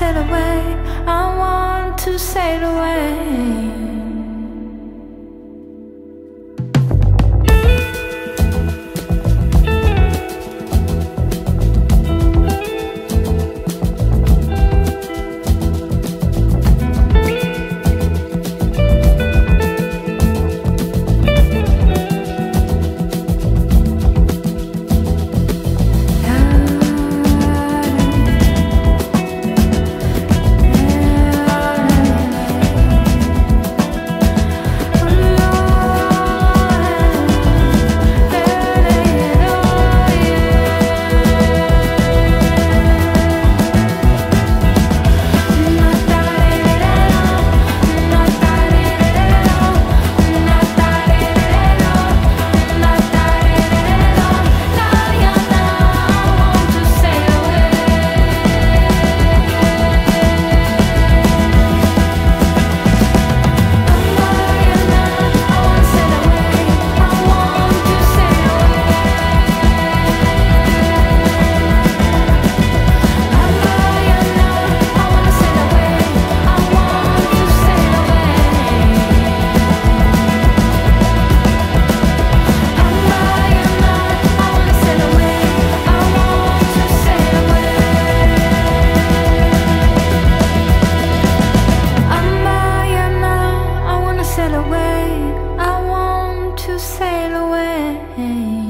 sail away. I want to sail away. sail away, I want to sail away.